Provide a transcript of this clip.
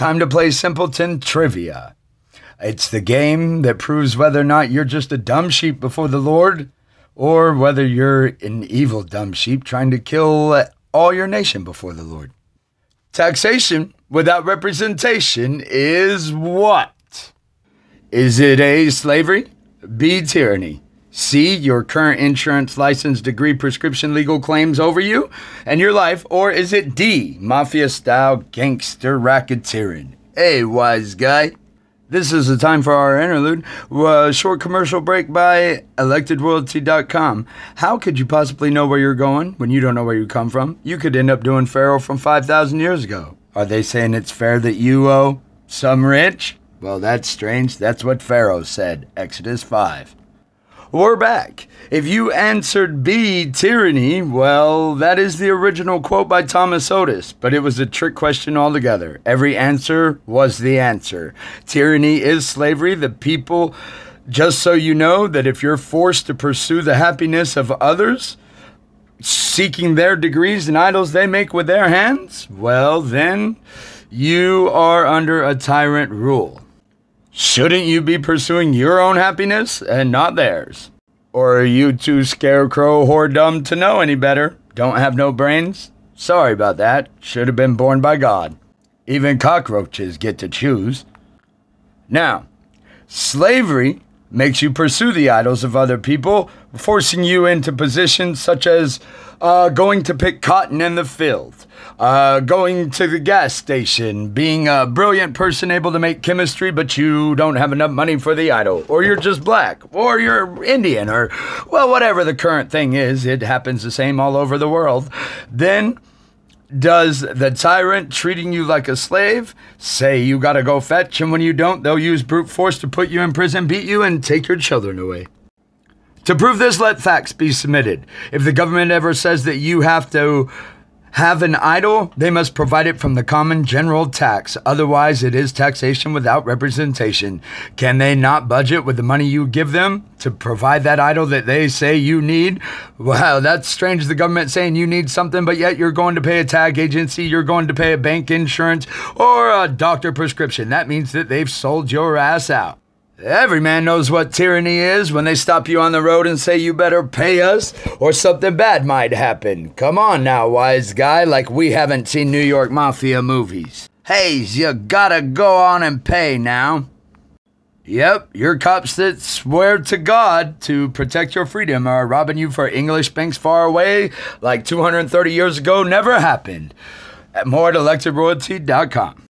Time to play Simpleton Trivia. It's the game that proves whether or not you're just a dumb sheep before the Lord or whether you're an evil dumb sheep trying to kill all your nation before the Lord. Taxation without representation is what? Is it A, slavery? B, tyranny? C, your current insurance license degree prescription legal claims over you and your life? Or is it D, mafia style gangster racketeering? Hey, wise guy. This is the time for our interlude. A short commercial break by electedroyalty.com. How could you possibly know where you're going when you don't know where you come from? You could end up doing Pharaoh from 5,000 years ago. Are they saying it's fair that you owe some rich? Well, that's strange. That's what Pharaoh said. Exodus 5. We're back. If you answered B, tyranny, well, that is the original quote by Thomas Otis, but it was a trick question altogether. Every answer was the answer. Tyranny is slavery. The people, just so you know, that if you're forced to pursue the happiness of others, seeking their degrees and idols they make with their hands, well, then you are under a tyrant rule. Shouldn't you be pursuing your own happiness and not theirs? Or are you too scarecrow whoredom to know any better? Don't have no brains? Sorry about that. Should have been born by God. Even cockroaches get to choose. Now, slavery makes you pursue the idols of other people, forcing you into positions such as uh, going to pick cotton in the field, uh, going to the gas station, being a brilliant person able to make chemistry, but you don't have enough money for the idol, or you're just black, or you're Indian, or, well, whatever the current thing is, it happens the same all over the world, then does the tyrant treating you like a slave say you gotta go fetch, and when you don't, they'll use brute force to put you in prison, beat you, and take your children away? To prove this, let facts be submitted. If the government ever says that you have to have an idol, they must provide it from the common general tax. Otherwise, it is taxation without representation. Can they not budget with the money you give them to provide that idol that they say you need? Wow, that's strange. The government saying you need something, but yet you're going to pay a tag agency, you're going to pay a bank insurance, or a doctor prescription. That means that they've sold your ass out. Every man knows what tyranny is when they stop you on the road and say you better pay us or something bad might happen. Come on now, wise guy, like we haven't seen New York Mafia movies. Hey, you gotta go on and pay now. Yep, your cops that swear to God to protect your freedom are robbing you for English banks far away like 230 years ago never happened. At more at.